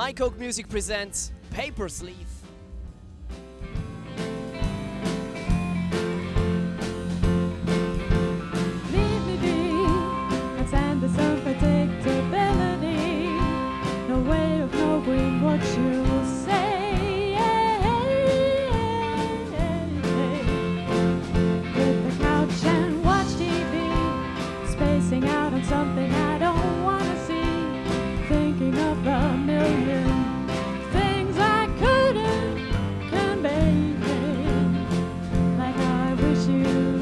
My Coke Music presents Papersleeve. Leave me be. No way of knowing what you will say. The couch and watch TV. Spacing out on something thinking of a million things I couldn't convey. Like I wish you.